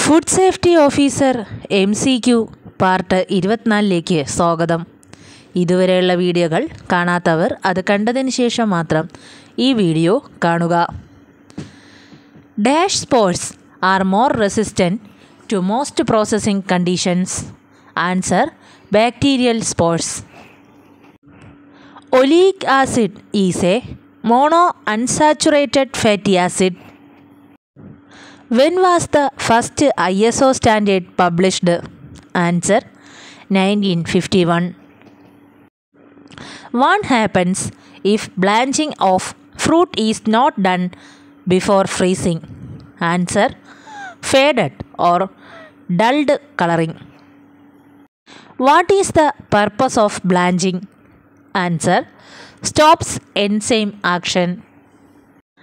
Food safety officer M C Q part ഇരുപത്തിനാലിലേക്ക് സ്വാഗതം. ഇതുവരെയുള്ള വീഡിയോകൾ കാണാത്തവർ അത് കണ്ടതിന് ശേഷം മാത്രം ഈ വീഡിയോ കാണുക. Dash spores are more resistant to most processing conditions. Answer bacterial spores. Oleic acid is a mono unsaturated fatty acid. When was the first ISO standard published? Answer 1951. What happens if blanching of fruit is not done before freezing? Answer faded or dulled coloring. What is the purpose of blanching? Answer stops enzyme action.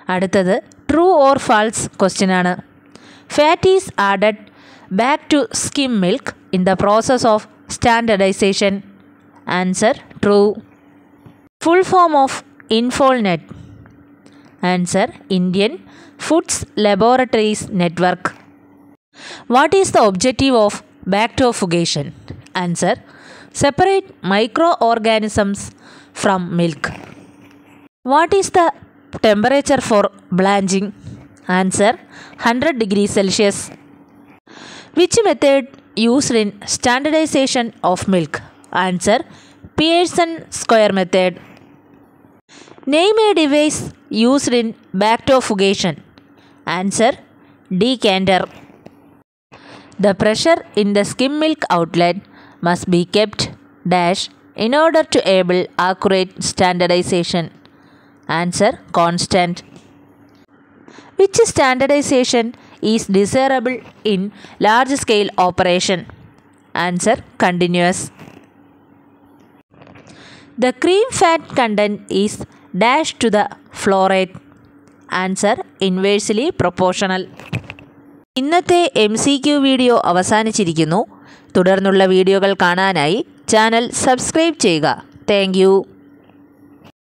അടുത്തത് true or false question ആണ് Fat is added back to skim milk in the process of standardization. Answer true. Full form of Infolnet. Answer Indian Foods Laboratories Network. What is the objective of bacterofugation? Answer Separate microorganisms from milk. What is the temperature for blanching? Answer 100 degree celsius. Which method used in standardization of milk? Answer pearson square method. Name a device used in bactofugation answer decanter. The pressure in the skim milk outlet must be kept dash in order to able accurate standardization. Answer constant. Which standardization is desirable in large scale operation? Answer continuous. The cream fat content is dash to the flow rate. Answer inversely proportional. ഇന്നത്തെ M C Q video അവസാനിച്ചിരിക്കുന്നു തുടർന്നുള്ള വീഡിയോകൾ കാണാനായി channel subscribe ചെയ്യുക thank